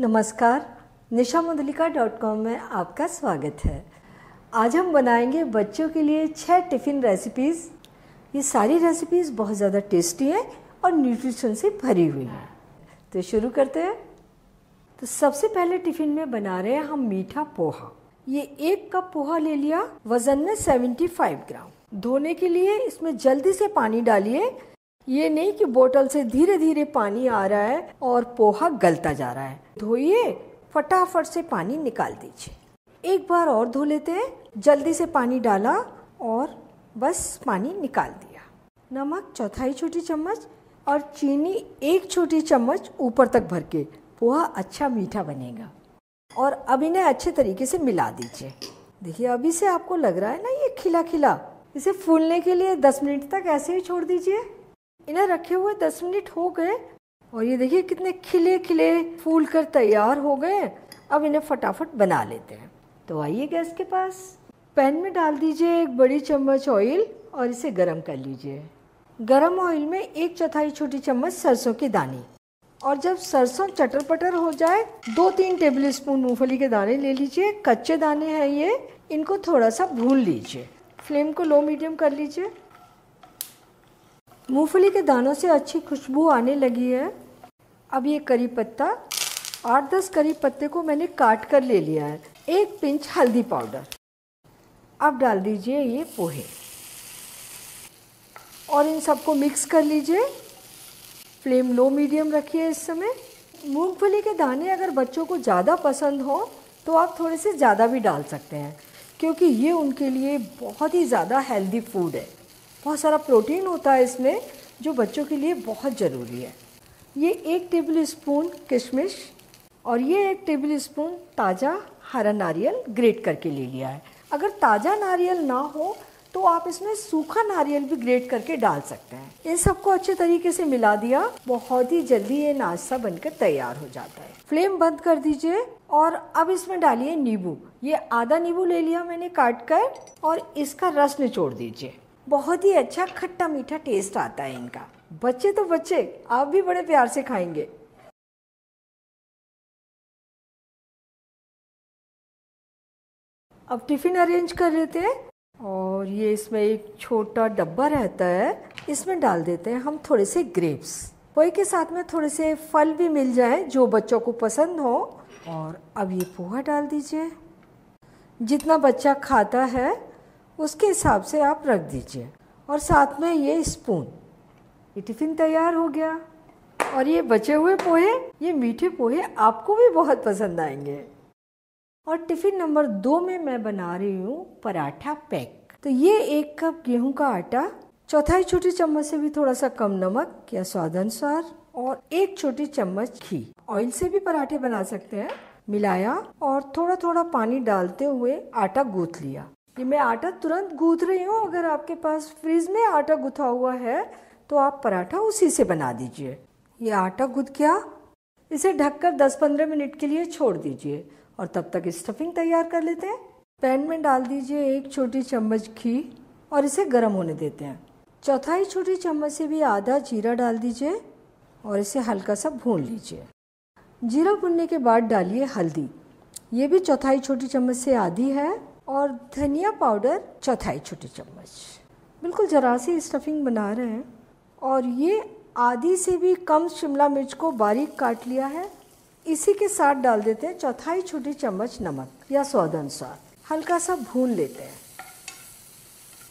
नमस्कार निशा मंदलिका dot com में आपका स्वागत है। आज हम बनाएँगे बच्चों के लिए छः टिफ़िन रेसिपीज़ ये सारी रेसिपीज़ बहुत ज़्यादा टेस्टी हैं और न्यूट्रिशन से भरी हुई हैं। तो शुरू करते हैं। तो सबसे पहले टिफ़िन में बना रहे हैं हम मीठा पोहा। ये एक कप पोहा ले लिया, वज़न में 75 ग्राम। धोने के लिए इसमें जल्दी से पानी डालिए। ये नहीं कि बोतल से धीरे धीरे पानी आ रहा है और पोहा गलता जा रहा है। धोइए, फटाफट से पानी निकाल दीजिए। एक बार और धो लेते हैं। जल्दी से पानी डाला और बस पानी निकाल दिया। नमक, चौथाई छोटी चम्मच और चीनी एक छोटी चम्मच ऊपर तक भर के। पोहा अच्छा मीठा बनेगा। और अब इन्हें अच्छे तरीके से मिला दीजिए। देखिए, अभी से आपको लग रहा है ना ये खिला खिला इसे फूलने के लिए 10 मिनट तक ऐसे ही छोड़ दीजिए। इन्हें रखे हुए 10 मिनट हो गए और ये देखिए कितने खिले खिले फूल कर तैयार हो गए अब इन्हें फटाफट बना लेते हैं। तो आइए गैस के पास। पैन में डाल दीजिए एक बड़ी चम्मच ऑयल और इसे गरम कर लीजिए। गरम ऑयल में एक चौथाई छोटी चम्मच सरसों के दाने। और जब सरसों चटर पटर हो जाए, दो तीन टेबल स्पून मूंगफली के दाने ले लीजिए। कच्चे दाने हैं ये। इनको थोड़ा सा भून लीजिए। फ्लेम को लो मीडियम कर लीजिए। मूंगफली के दानों से अच्छी खुशबू आने लगी है। अब ये करी पत्ता, आठ दस करी पत्ते को मैंने काट कर ले लिया है। एक पिंच हल्दी पाउडर। अब डाल दीजिए ये पोहे। और इन सबको मिक्स कर लीजिए। फ्लेम लो मीडियम रखिए इस समय। मूंगफली के दाने अगर बच्चों को ज़्यादा पसंद हो तो आप थोड़े से ज़्यादा भी डाल सकते हैं, क्योंकि ये उनके लिए बहुत ही ज़्यादा हेल्दी फ़ूड है। बहुत सारा प्रोटीन होता है इसमें, जो बच्चों के लिए बहुत ज़रूरी है। ये एक टेबल स्पून किशमिश और ये एक टेबल स्पून ताज़ा हरा नारियल ग्रेट करके ले लिया है। अगर ताज़ा नारियल ना हो तो आप इसमें सूखा नारियल भी ग्रेट करके डाल सकते हैं। इन सबको अच्छे तरीके से मिला दिया, बहुत ही जल्दी ये नाश्ता बनकर तैयार हो जाता है। फ्लेम बंद कर दीजिए और अब इसमें डालिए नींबू। ये आधा नींबू ले लिया मैंने काट कर और इसका रस निचोड़ दीजिए। बहुत ही अच्छा खट्टा मीठा टेस्ट आता है इनका। बच्चे तो बच्चे, आप भी बड़े प्यार से खाएँगे। अब टिफ़िन अरेंज कर लेते हैं और ये इसमें एक छोटा डब्बा रहता है, इसमें डाल देते हैं हम थोड़े से ग्रेप्स पोई के साथ में थोड़े से फल भी मिल जाए जो बच्चों को पसंद हो। और अब ये पोहा डाल दीजिए। जितना बच्चा खाता है उसके हिसाब से आप रख दीजिए। और साथ में ये स्पून ये टिफ़िन तैयार हो गया। और ये बचे हुए पोहे, ये मीठे पोहे आपको भी बहुत पसंद आएँगे। और टिफ़िन नंबर दो में मैं बना रही हूँ पराठा पैक तो ये एक कप गेहूँ का आटा, चौथाई छोटी चम्मच से भी थोड़ा सा कम नमक या स्वाद अनुसार, और एक छोटी चम्मच घी। ऑयल से भी पराठे बना सकते हैं। मिलाया और थोड़ा थोड़ा पानी डालते हुए आटा गूथ लिया। ये मैं आटा तुरंत गूथ रही हूँ, अगर आपके पास फ्रिज में आटा गुथा हुआ है तो आप पराठा उसी से बना दीजिए। ये आटा गुथ गया इसे ढककर 10-15 मिनट के लिए छोड़ दीजिए और तब तक स्टफिंग तैयार कर लेते हैं। पैन में डाल दीजिए एक छोटी चम्मच घी और इसे गर्म होने देते हैं। चौथाई छोटी चम्मच से भी आधा जीरा डाल दीजिए और इसे हल्का सा भून लीजिए। जीरा भूनने के बाद डालिए हल्दी। ये भी चौथाई छोटी चम्मच से आधी है। और धनिया पाउडर चौथाई छोटी चम्मच। बिल्कुल ज़रा सी स्टफिंग बना रहे हैं। और ये आधी से भी कम शिमला मिर्च को बारीक काट लिया है। इसी के साथ डाल देते हैं चौथाई छोटी चम्मच नमक या स्वाद अनुसार। हल्का सा भून लेते हैं।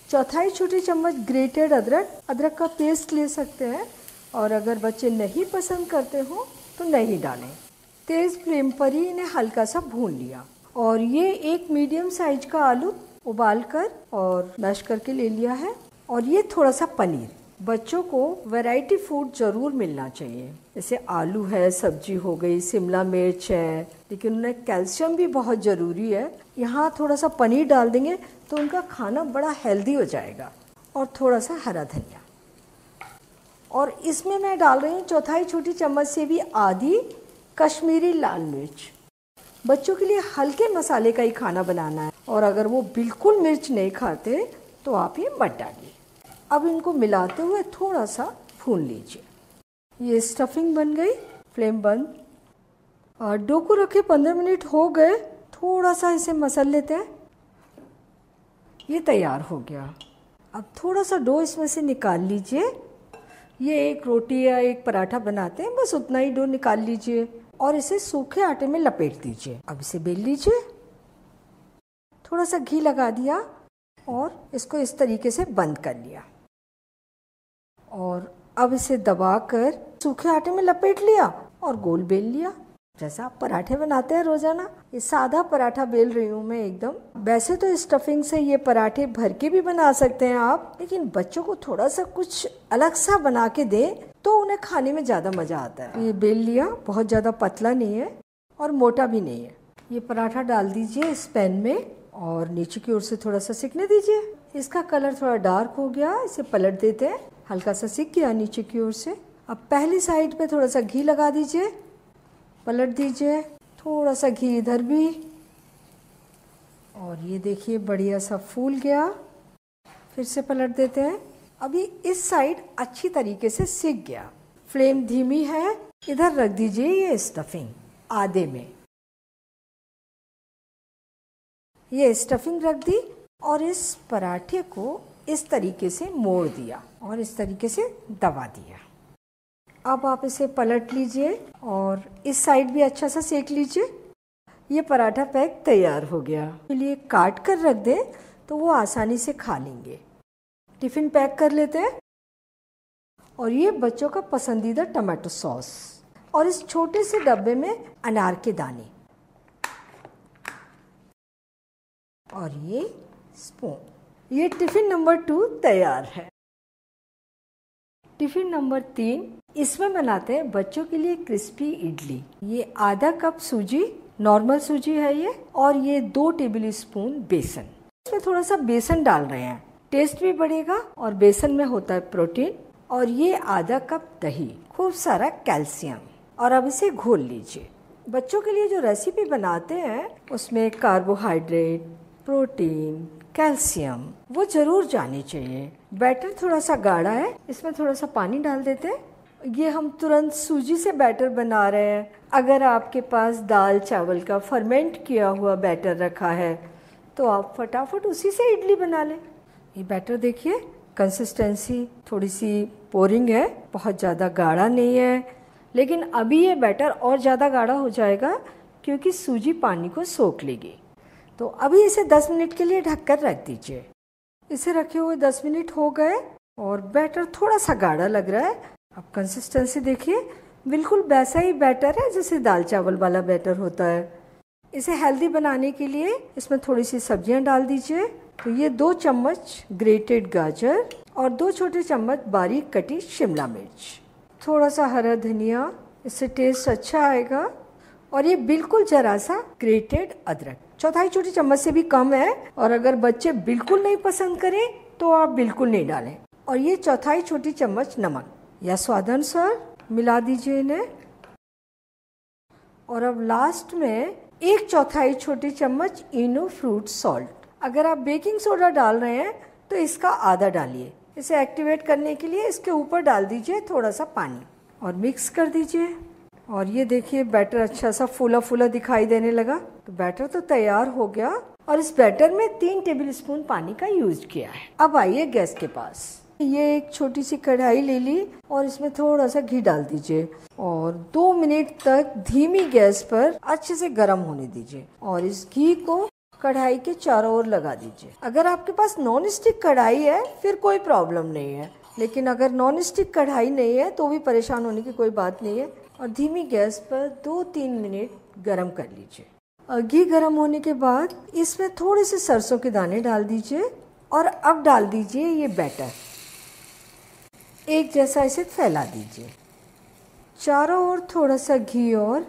चौथाई छोटी चम्मच ग्रेटेड अदरक। अदरक का पेस्ट ले सकते हैं। और अगर बच्चे नहीं पसंद करते हो तो नहीं डालें। तेज़ फ्लेम पर ही इन्हें हल्का सा भून लिया। और ये एक मीडियम साइज़ का आलू उबाल कर और मैश करके ले लिया है। और ये थोड़ा सा पनीर। बच्चों को वैरायटी फ़ूड ज़रूर मिलना चाहिए। जैसे आलू है, सब्ज़ी हो गई, शिमला मिर्च है, लेकिन उन्हें कैल्शियम भी बहुत ज़रूरी है। यहाँ थोड़ा सा पनीर डाल देंगे तो उनका खाना बड़ा हेल्दी हो जाएगा। और थोड़ा सा हरा धनिया। और इसमें मैं डाल रही हूँ चौथाई छोटी चम्मच से भी आधी कश्मीरी लाल मिर्च। बच्चों के लिए हल्के मसाले का ही खाना बनाना है। और अगर वो बिल्कुल मिर्च नहीं खाते तो आप ये मत डालिए। अब इनको मिलाते हुए थोड़ा सा भून लीजिए। ये स्टफिंग बन गई फ्लेम बंद। डो को रखे पंद्रह मिनट हो गए थोड़ा सा इसे मसल लेते हैं। ये तैयार हो गया। अब थोड़ा सा डो इसमें से निकाल लीजिए। ये एक रोटी या एक पराठा बनाते हैं, बस उतना ही डो निकाल लीजिए। और इसे सूखे आटे में लपेट दीजिए। अब इसे बेल लीजिए। थोड़ा सा घी लगा दिया और इसको इस तरीके से बंद कर लिया। और अब इसे दबाकर सूखे आटे में लपेट लिया और गोल बेल लिया। जैसा आप पराठे बनाते हैं रोज़ाना। ये सादा पराठा बेल रही हूँ मैं एकदम। वैसे तो स्टफिंग से ये पराठे भर के भी बना सकते हैं आप, लेकिन बच्चों को थोड़ा सा कुछ अलग सा बना के दे। तो उन्हें खाने में ज़्यादा मज़ा आता है। ये बेल लिया, बहुत ज़्यादा पतला नहीं है और मोटा भी नहीं है। ये पराठा डाल दीजिए इस पैन में और नीचे की ओर से थोड़ा सा सिकने दीजिए। इसका कलर थोड़ा डार्क हो गया, इसे पलट देते हैं। हल्का सा सिक गया नीचे की ओर से। अब पहली साइड पे थोड़ा सा घी लगा दीजिए। पलट दीजिए, थोड़ा सा घी इधर भी। और ये देखिए, बढ़िया सा फूल गया। फिर से पलट देते हैं। अभी इस साइड अच्छी तरीके से सीख गया। फ्लेम धीमी है, इधर रख दीजिए ये स्टफिंग आधे में। ये स्टफिंग रख दी और इस पराठे को इस तरीके से मोड़ दिया और इस तरीके से दबा दिया। अब आप इसे पलट लीजिए और इस साइड भी अच्छा सा सेक लीजिए। ये पराठा पैक तैयार हो गया। लिए काट कर रख दें तो वो आसानी से खा लेंगे। टिफ़िन पैक कर लेते हैं। और ये बच्चों का पसंदीदा टमाटो सॉस। और इस छोटे से डब्बे में अनार के दाने। और ये स्पून ये टिफ़िन नंबर टू तैयार है। टिफ़िन नंबर तीन। इसमें बनाते हैं बच्चों के लिए क्रिस्पी इडली। ये आधा कप सूजी, नॉर्मल सूजी है ये। और ये दो टेबल स्पून बेसन। इसमें थोड़ा सा बेसन डाल रहे हैं। टेस्ट भी बढ़ेगा और बेसन में होता है प्रोटीन और ये आधा कप दही, खूब सारा कैल्शियम। और अब इसे घोल लीजिए। बच्चों के लिए जो रेसिपी बनाते हैं, उसमें कार्बोहाइड्रेट, प्रोटीन, कैल्शियम, वो ज़रूर जानी चाहिए। बैटर थोड़ा सा गाढ़ा है, इसमें थोड़ा सा पानी डाल देते हैं। ये हम तुरंत सूजी से बैटर बना रहे हैं। अगर आपके पास दाल चावल का फर्मेंट किया हुआ बैटर रखा है तो आप फटाफट उसी से इडली बना लें। ये बैटर देखिए। कंसिस्टेंसी थोड़ी सी पोरिंग है, बहुत ज़्यादा गाढ़ा नहीं है। लेकिन अभी ये बैटर और ज़्यादा गाढ़ा हो जाएगा क्योंकि सूजी पानी को सोख लेगी। तो अभी इसे 10 मिनट के लिए ढककर रख दीजिए। इसे रखे हुए 10 मिनट हो गए और बैटर थोड़ा सा गाढ़ा लग रहा है। अब कंसिस्टेंसी देखिए। बिल्कुल वैसा ही बैटर है जैसे दाल चावल वाला बैटर होता है। इसे हेल्दी बनाने के लिए इसमें थोड़ी सी सब्ज़ियाँ डाल दीजिए। तो ये दो चम्मच ग्रेटेड गाजर और दो छोटे चम्मच बारीक कटी शिमला मिर्च। थोड़ा सा हरा धनिया, इससे टेस्ट अच्छा आएगा और ये बिल्कुल जरा सा ग्रेटेड अदरक। चौथाई छोटी चम्मच से भी कम है और अगर बच्चे बिल्कुल नहीं पसंद करें तो आप बिल्कुल नहीं डालें। और ये चौथाई छोटी चम्मच नमक। या स्वादानुसार मिला दीजिए इन्हें। और अब लास्ट में एक चौथाई छोटी चम्मच इनो फ्रूट सॉल्ट अगर आप बेकिंग सोडा डाल रहे हैं तो इसका आधा डालिए। इसे एक्टिवेट करने के लिए इसके ऊपर डाल दीजिए थोड़ा सा पानी और मिक्स कर दीजिए। और ये देखिए, बैटर अच्छा सा फूला फूला दिखाई देने लगा। तो बैटर तो तैयार हो गया और इस बैटर में तीन टेबल स्पून पानी का यूज़ किया है। अब आइए गैस के पास। ये एक छोटी सी कढ़ाई ले ली और इसमें थोड़ा सा घी डाल दीजिए और दो मिनट तक धीमी गैस पर अच्छे से गर्म होने दीजिए और इस घी को कढ़ाई के चारों ओर लगा दीजिए। अगर आपके पास नॉन स्टिक कढ़ाई है, फिर कोई प्रॉब्लम नहीं है। लेकिन अगर नॉन स्टिक कढ़ाई नहीं है तो भी परेशान होने की कोई बात नहीं है। और धीमी गैस पर दो तीन मिनट गरम कर लीजिए। घी गरम होने के बाद इसमें थोड़े से सरसों के दाने डाल दीजिए। और अब डाल दीजिए ये बैटर एक जैसा इसे फैला दीजिए। चारों ओर थोड़ा सा घी और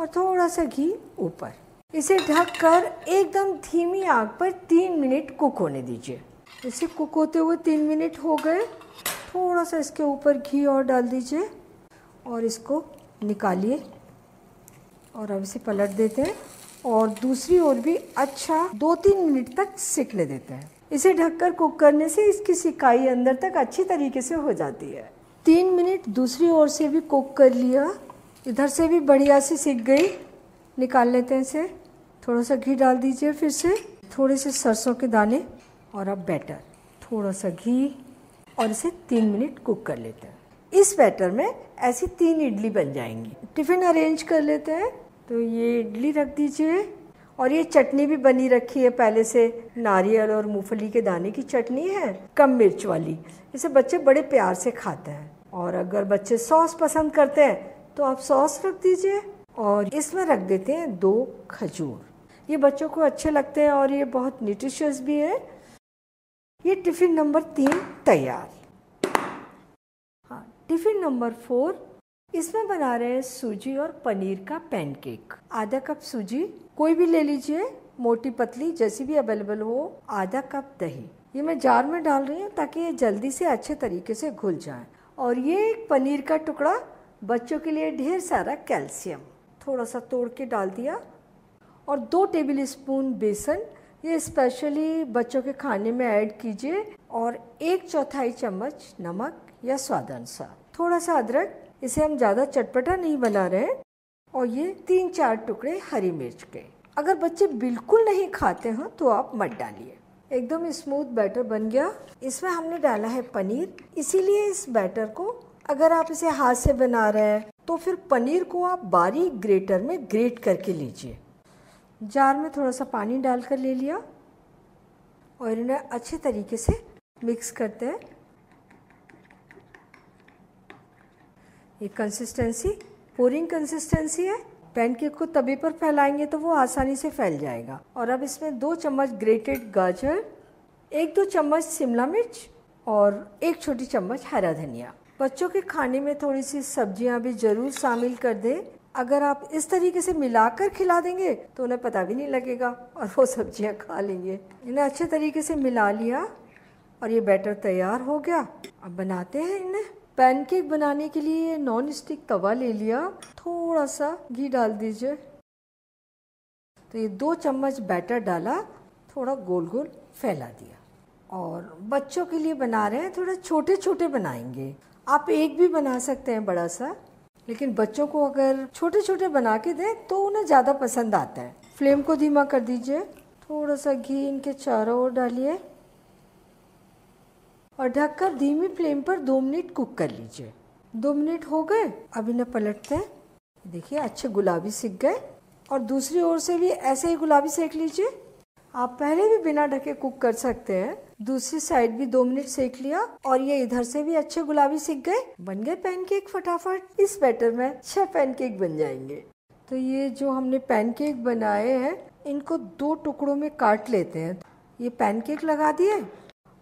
और थोड़ा सा घी ऊपर। इसे ढककर एकदम धीमी आग पर तीन मिनट कुक होने दीजिए। इसे कुक होते हुए तीन मिनट हो गए। थोड़ा सा इसके ऊपर घी और डाल दीजिए और इसको निकालिए। और अब इसे पलट देते हैं और दूसरी ओर भी अच्छा दो तीन मिनट तक सिकने देते हैं। इसे ढककर कुक करने से इसकी सिकाई अंदर तक अच्छी तरीके से हो जाती है। तीन मिनट दूसरी ओर से भी कुक कर लिया। इधर से भी बढ़िया से सिक गई। निकाल लेते हैं इसे। थोड़ा सा घी डाल दीजिए फिर से। थोड़े से सरसों के दाने और अब बैटर। थोड़ा सा घी और इसे तीन मिनट कुक कर लेते हैं। इस बैटर में ऐसी तीन इडली बन जाएँगी। टिफ़िन अरेंज कर लेते हैं। तो ये इडली रख दीजिए। और ये चटनी भी बनी रखी है। पहले से नारियल और मूंगफली के दाने की चटनी है। कम मिर्च वाली। इसे बच्चे बड़े प्यार से खाते हैं। और अगर बच्चे सॉस पसंद करते हैं तो आप सॉस रख दीजिए। और इसमें रख देते हैं दो खजूर। ये बच्चों को अच्छे लगते हैं और ये बहुत न्यूट्रिशियस भी है। ये टिफ़िन नंबर तीन तैयार। हाँ टिफ़िन नंबर फोर, इसमें बना रहे हैं सूजी और पनीर का पैनकेक आधा कप सूजी, कोई भी ले लीजिए, मोटी पतली, जैसी भी अवेलेबल हो, आधा कप दही। ये मैं जार में डाल रही हूँ ताकि ये जल्दी से अच्छे तरीके से घुल जाए। और ये एक पनीर का टुकड़ा बच्चों के लिए ढेर सारा कैल्शियम। थोड़ा सा तोड़ के डाल दिया और दो टेबल स्पून बेसन, ये स्पेशली बच्चों के खाने में ऐड कीजिए और एक चौथाई चम्मच नमक या स्वाद अनुसार। थोड़ा सा अदरक, इसे हम ज़्यादा चटपटा नहीं बना रहे हैं और ये तीन चार टुकड़े हरी मिर्च के। अगर बच्चे बिल्कुल नहीं खाते हैं तो आप मत डालिए। एकदम स्मूथ बैटर बन गया। इसमें हमने डाला है पनीर। इसीलिए इस बैटर को अगर आप इसे हाथ से बना रहे हैं तो फिर पनीर को आप बारीक ग्रेटर में ग्रेट करके लीजिए। जार में थोड़ा सा पानी डालकर ले लिया और इन्हें अच्छे तरीके से मिक्स करते हैं। ये कंसिस्टेंसी पोरिंग कंसिस्टेंसी है। पैनकेक को तवे पर फैलाएँगे तो वो आसानी से फैल जाएगा। और अब इसमें दो चम्मच ग्रेटेड गाजर, एक दो चम्मच शिमला मिर्च और एक छोटी चम्मच हरा धनिया। बच्चों के खाने में थोड़ी सी सब्ज़ियाँ भी ज़रूर शामिल कर दें। अगर आप इस तरीके से मिलाकर खिला देंगे तो उन्हें पता भी नहीं लगेगा और वो सब्ज़ियाँ खा लेंगे। इन्हें अच्छे तरीके से मिला लिया और ये बैटर तैयार हो गया। अब बनाते हैं इन्हें। पैनकेक बनाने के लिए नॉन स्टिक तवा ले लिया। थोड़ा सा घी डाल दीजिए। तो ये दो चम्मच बैटर डाला, थोड़ा गोल गोल फैला दिया। और बच्चों के लिए बना रहे हैं, थोड़ा छोटे छोटे बनाएँगे। आप एक भी बना सकते हैं बड़ा सा, लेकिन बच्चों को अगर छोटे छोटे बना के दें तो उन्हें ज़्यादा पसंद आता है। फ्लेम को धीमा कर दीजिए, थोड़ा सा घी इनके चारों ओर डालिए और ढककर धीमी फ्लेम पर दो मिनट कुक कर लीजिए। दो मिनट हो गए, अब इन्हें पलटते हैं। देखिए, अच्छे गुलाबी सीख गए। और दूसरी ओर से भी ऐसे ही गुलाबी सेक लीजिए। आप पहले भी बिना ढके कुक कर सकते हैं। दूसरी साइड भी दो मिनट सेक लिया और ये इधर से भी अच्छे गुलाबी सीख गए। बन गए पैनकेक फटाफट। इस बैटर में छह पैनकेक बन जाएँगे। तो ये जो हमने पैनकेक बनाए हैं, इनको दो टुकड़ों में काट लेते हैं। ये पैनकेक लगा दिए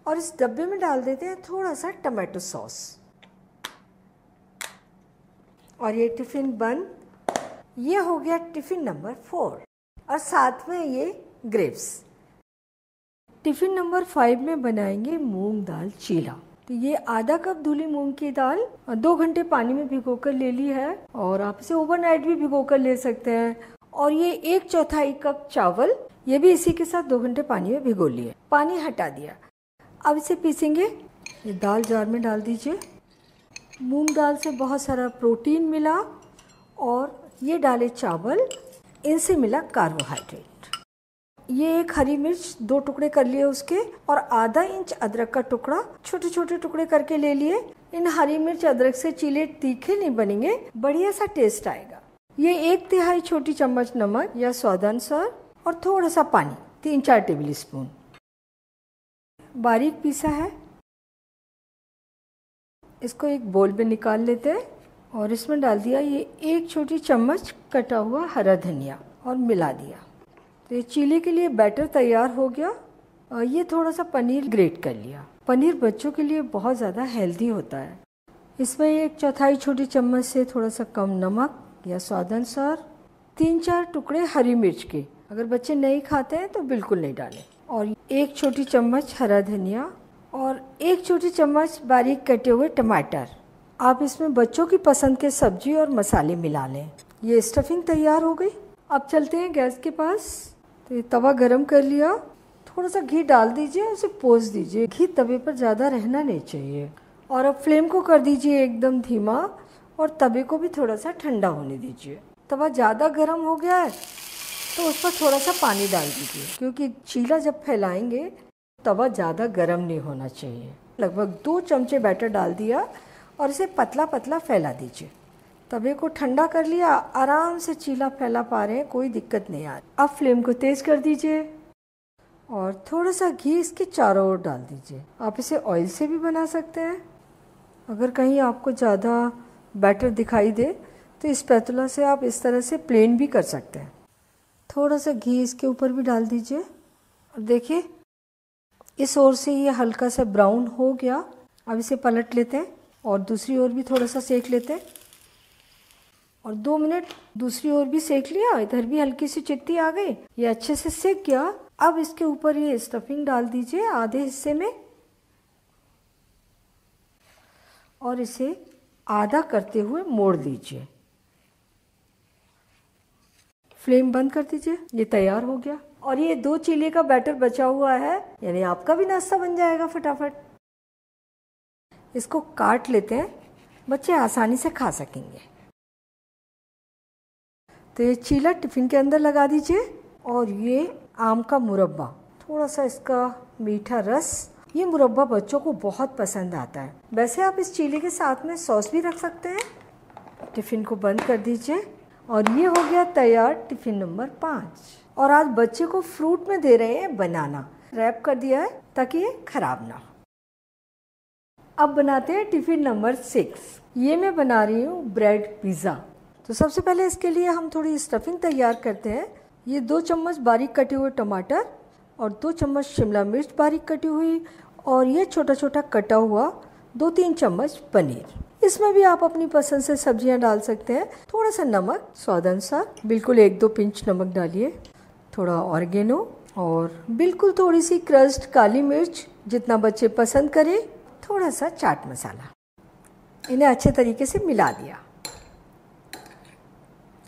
और इस डब्बे में डाल देते हैं थोड़ा सा टमाटो सॉस। और ये टिफ़िन बन, ये हो गया टिफ़िन नंबर फोर। और साथ में ये ग्रेप्स टिफ़िन नंबर फाइव में बनाएँगे मूंग दाल चीला। तो ये आधा कप धुली मूंग की दाल, दो घंटे पानी में भिगोकर ले ली है और आप इसे ओवरनाइट भी भिगोकर ले सकते हैं। और ये एक चौथाई कप चावल, ये भी इसी के साथ दो घंटे पानी में भिगो लिए। पानी हटा दिया। अब इसे पीसेंगे। ये दाल जार में डाल दीजिए। मूंग दाल से बहुत सारा प्रोटीन मिला और ये डाले चावल। इनसे मिला कार्बोहाइड्रेट। ये एक हरी मिर्च दो टुकड़े कर लिए उसके और आधा इंच अदरक का टुकड़ा छोटे छोटे टुकड़े करके ले लिए। इन हरी मिर्च अदरक से चीले तीखे नहीं बनेंगे, बढ़िया सा टेस्ट आएगा। ये एक तिहाई छोटी चम्मच नमक या स्वादानुसार और थोड़ा सा पानी, तीन चार टेबल स्पून। बारीक पीसा है। इसको एक बोल में निकाल लेते हैं और इसमें डाल दिया ये एक छोटी चम्मच कटा हुआ हरा धनिया और मिला दिया। तो ये चीले के लिए बैटर तैयार हो गया। ये थोड़ा सा पनीर ग्रेट कर लिया। पनीर बच्चों के लिए बहुत ज़्यादा हेल्दी होता है। इसमें एक चौथाई छोटी चम्मच से थोड़ा सा कम नमक या स्वाद अनुसार तीन चार टुकड़े हरी मिर्च के। अगर बच्चे नहीं खाते हैं तो बिल्कुल नहीं डालें। और एक छोटी चम्मच हरा धनिया और एक छोटी चम्मच बारीक कटे हुए टमाटर। आप इसमें बच्चों की पसंद के सब्ज़ी और मसाले मिला लें। ये स्टफिंग तैयार हो गई। अब चलते हैं गैस के पास। तो ये तवा गरम कर लिया। थोड़ा सा घी डाल दीजिए, उसे पोस दीजिए। घी तवे पर ज़्यादा रहना नहीं चाहिए। और अब फ्लेम को कर दीजिए एकदम धीमा, और तवे को भी थोड़ा सा ठंडा होने दीजिए। तवा ज़्यादा गर्म हो गया है तो उस पर थोड़ा सा पानी डाल दीजिए। क्योंकि चीला जब फैलाएँगे, तवा ज़्यादा गर्म नहीं होना चाहिए। लगभग दो चमचे बैटर डाल दिया, और इसे पतला पतला फैला दीजिए। तवे को ठंडा कर लिया, आराम से चीला फैला पा रहे हैं, कोई दिक्कत नहीं आ रही। अब फ्लेम को तेज़ कर दीजिए और थोड़ा सा घी इसके चारों ओर डाल दीजिए। आप इसे ऑयल से भी बना सकते हैं। अगर कहीं आपको ज़्यादा बैटर दिखाई दे तो इस पैतुला से आप इस तरह से प्लेन भी कर सकते हैं। थोड़ा सा घी इसके ऊपर भी डाल दीजिए। और देखिए, इस ओर से ये हल्का सा ब्राउन हो गया। अब इसे पलट लेते हैं और दूसरी ओर भी थोड़ा सा सेक लेते हैं। और दो मिनट दूसरी ओर भी सेक लिया, इधर भी हल्की सी चित्ती आ गई। ये अच्छे से सेक गया। अब इसके ऊपर ये स्टफिंग डाल दीजिए आधे हिस्से में। और इसे आधा करते हुए मोड़ दीजिए। फ्लेम बंद कर दीजिए। ये तैयार हो गया। और ये दो चीले का बैटर बचा हुआ है। यानी आपका भी नाश्ता बन जाएगा फटाफट। इसको काट लेते हैं। बच्चे आसानी से खा सकेंगे। तो ये चीला टिफ़िन के अंदर लगा दीजिए और ये आम का मुरब्बा। थोड़ा सा इसका मीठा रस। ये मुरब्बा बच्चों को बहुत पसंद आता है। वैसे आप इस चीले के साथ में सॉस भी रख सकते हैं। टिफ़िन को बंद कर दीजिए। और ये हो गया तैयार टिफ़िन नंबर पाँच। और आज बच्चे को फ्रूट में दे रहे हैं बनाना। रैप कर दिया है ताकि ये खराब ना हो। अब बनाते हैं टिफ़िन नंबर सिक्स। ये मैं बना रही हूँ ब्रेड पिज़्ज़ा। तो सबसे पहले इसके लिए हम थोड़ी स्टफिंग तैयार करते हैं। ये दो चम्मच बारीक कटे हुए टमाटर और दो चम्मच शिमला मिर्च बारीक कटी हुई और ये छोटा छोटा कटा हुआ दो तीन चम्मच पनीर। इसमें भी आप अपनी पसंद से सब्ज़ियाँ डाल सकते हैं। थोड़ा सा नमक, स्वाद अनुसार। बिल्कुल एक दो पिंच नमक डालिए। थोड़ा ऑर्गेनो और बिल्कुल थोड़ी सी क्रस्ट काली मिर्च, जितना बच्चे पसंद करें। थोड़ा सा चाट मसाला। इन्हें अच्छे तरीके से मिला दिया।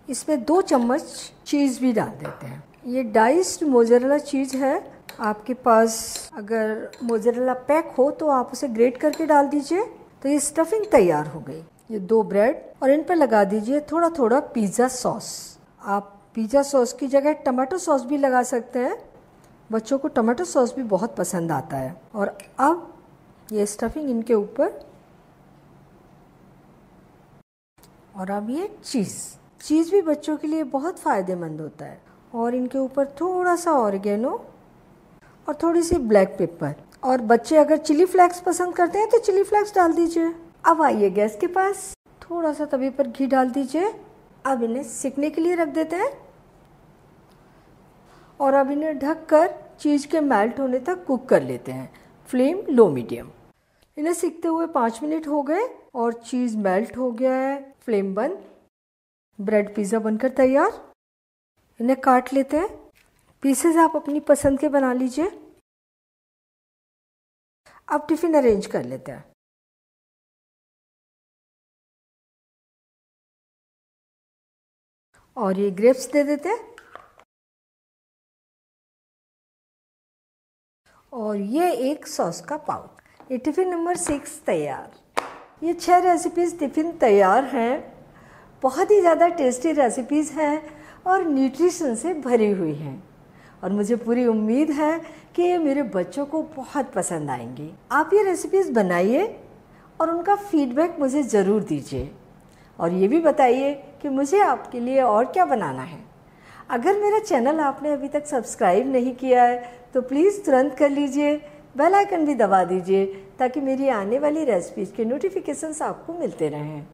इसमें दो चम्मच चीज़ भी डाल देते हैं। ये डाइस्ड मोजरेला चीज़ है। आपके पास अगर मोजरेला पैक हो तो आप उसे ग्रेट करके डाल दीजिए। तो ये स्टफिंग तैयार हो गई। ये दो ब्रेड और इन पर लगा दीजिए थोड़ा थोड़ा पिज़्ज़ा सॉस आप पिज़्ज़ा सॉस की जगह टमाटो सॉस भी लगा सकते हैं। बच्चों को टमाटो सॉस भी बहुत पसंद आता है। और अब ये स्टफिंग इनके ऊपर। और अब ये चीज़ चीज़ भी बच्चों के लिए बहुत फ़ायदेमंद होता है। और इनके ऊपर थोड़ा सा ऑर्गेनो और थोड़ी सी ब्लैक पेपर और बच्चे अगर चिली फ्लेक्स पसंद करते हैं तो चिली फ्लेक्स डाल दीजिए। अब आइए गैस के पास। थोड़ा सा तवी पर घी डाल दीजिए। अब इन्हें सिकने के लिए रख देते हैं। और अब इन्हें ढककर चीज़ के मेल्ट होने तक कुक कर लेते हैं। फ्लेम लो मीडियम इन्हें सीखते हुए पाँच मिनट हो गए और चीज़ मेल्ट हो गया है। फ्लेम बंद। ब्रेड पिज़्ज़ा बनकर तैयार? इन्हें काट लेते हैं। पीसेस आप अपनी पसंद के बना लीजिए। अब टिफ़िन अरेंज कर लेते हैं। और ये ग्रेप्स दे देते हैं। और ये एक सॉस का पाउच। ये टिफ़िन नंबर सिक्स तैयार। ये छह रेसिपीज़ टिफ़िन तैयार हैं। बहुत ही ज़्यादा टेस्टी रेसिपीज़ हैं और न्यूट्रिशन से भरी हुई हैं। और मुझे पूरी उम्मीद है कि ये मेरे बच्चों को बहुत पसंद आएँगी। आप ये रेसिपीज़ बनाइए और उनका फीडबैक मुझे ज़रूर दीजिए। और ये भी बताइए कि मुझे आपके लिए और क्या बनाना है। अगर मेरा चैनल आपने अभी तक सब्सक्राइब नहीं किया है तो प्लीज़ तुरंत कर लीजिए। बेल आइकन भी दबा दीजिए ताकि मेरी आने वाली रेसिपीज़ के नोटिफिकेशंस आपको मिलते रहें।